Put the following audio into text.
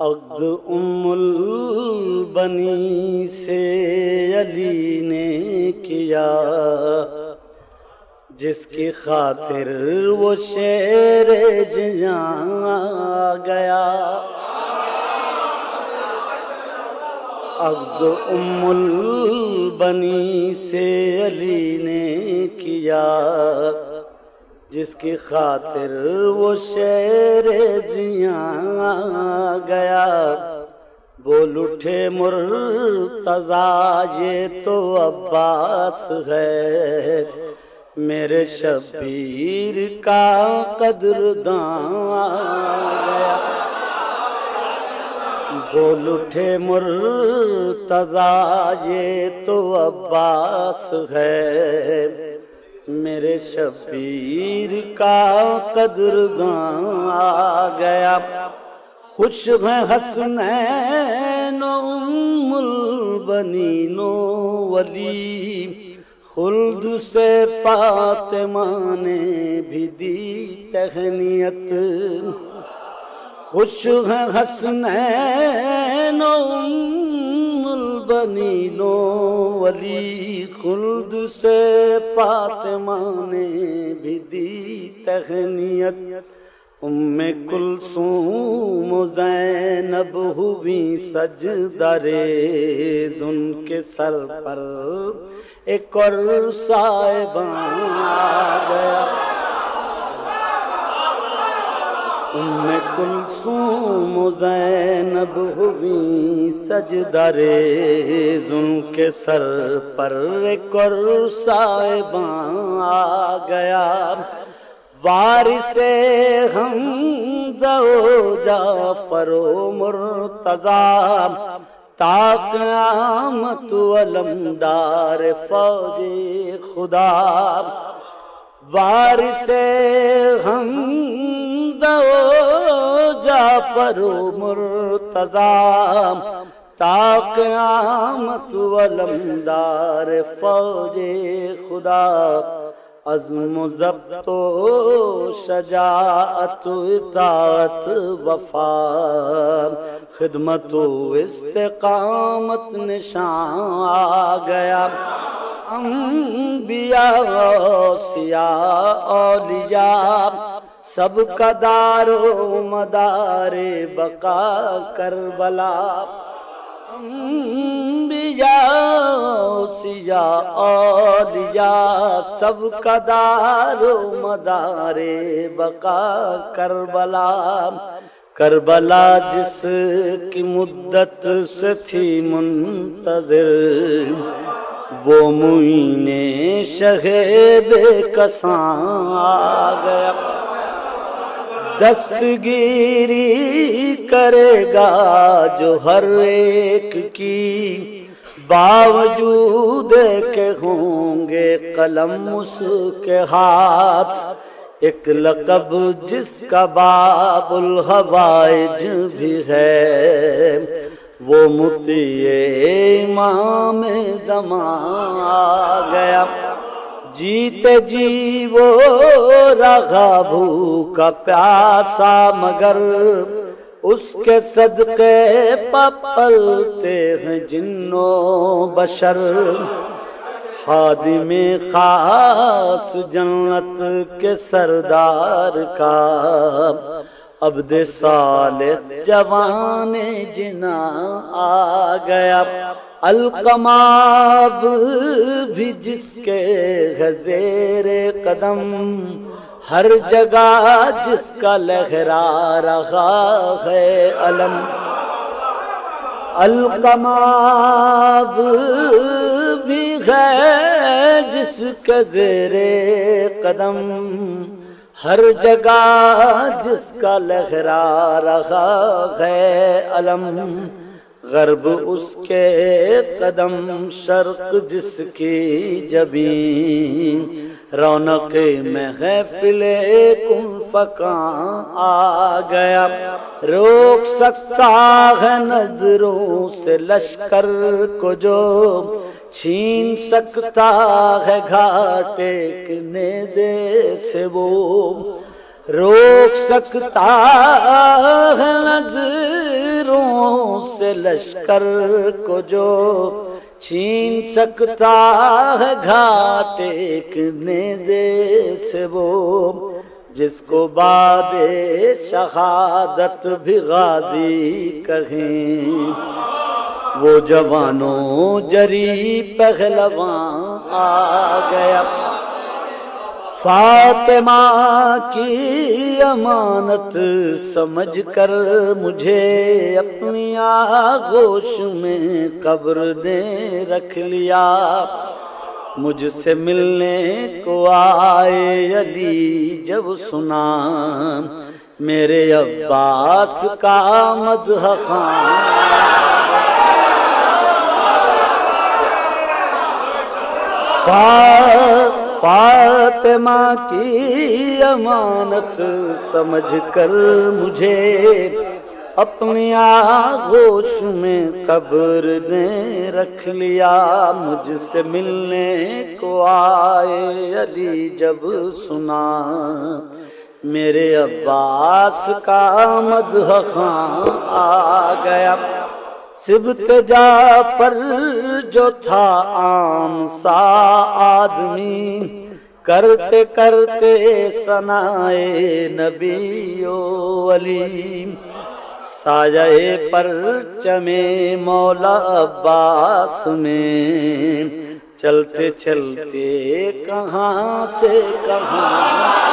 अब्द उम्मुल बनी से अली ने किया, जिसकी खातिर वो शेर जिया गया। अब्द उम्मुल बनी से अली ने किया जिसकी खातिर वो शेर जिया गया। बोल उठे मुर्तजा, ये तो अब्बास है। मेरे शबीर का कदरदान गया। बोल उठे मुर्तजा, ये तो अब्बास है। मेरे शबीर का कदर आ गया। खुश है हसनैनो बनी नो वली। खुल्द से फातिमा ने भी दी तहनीत खुश है हसनैनो उम्मुल बनी नो वली खुल्द से फातिमा ने भी दी तहनीत उम्मे कुलसूम जैनब हुई सजदरे उनके सर पर एक और साहिबा गया। उम्मे कुलसूम जैनब हुई सजदरे उनके सर पर एक और साहिबा आ गया। वारिसे हम जाओ जो जाफरो मुर्तजा ताकयामत अलमदार फौजी खुदा। वारिसे हम जाफरो मुर्तजा। ताकयामत अलमदार फौजी खुदा। अज़म ज़ब्तो शजाअत इतात वफा। खिदमत इस्तेकामत निशान आ गया। अम्बिया सिया औलिया। सबका दारो मदारे बका करबला। अम्बिया सिया औलिया सब कदारो मदारे बका करबला। करबला जिसकी मुद्दत से थी मुंतजिर, वो मुईने शहेब कसा आ गया। दस्तगीरी करेगा जो हर एक की। बावजूद के होंगे कलम उसके हाथ। एक लकब जिसका बाबुल हवाइज भी है। वो मुती इमाम जमा गया। जीते जी वो रहा भूखा प्यासा, मगर उसके सदके पपलते हैं जिन्नो बशर। हादिम खास जन्नत के सरदार का, अब्द साले जवान जिना आ गया। अलकमाब भी जिसके गजेरे कदम, हर जगह जिसका लहरा रहा है अलम। अलकमाब भी है जिसके जेरे कदम, हर जगह जिसका लहरा रहा है अलम। गर्ब उसके कदम, शर्क जिसकी जबी रौनक महफिले कुन फका आ गया। रोक सकता है नज़रों से लश्कर को जो छीन सकता है घाटे ने दे से वो। रोक सकता है नज़र से लश्कर को जो छीन सकता है घाट दे से वो, जिसको बाद शहादत भी गाजी कहें। वो जवानों जरी पहलवा आ गया। फातिमा की अमानत समझ कर मुझे अपनी आगोश में कब्र ने रख लिया। मुझसे मिलने को आए अली जब सुना, मेरे अब्बास का मदह खान। फातिमा की अमानत समझ कर मुझे अपनी आगोश में कब्र ने रख लिया। मुझसे मिलने को आए, अली जब सुना, मेरे अब्बास का मदह खां आ गया। सिबत पर जो था आम सा आदमी करते करते सनाए नबियो अली साजे पर चमे मौला अब्बास में चलते चलते कहाँ से कहाँ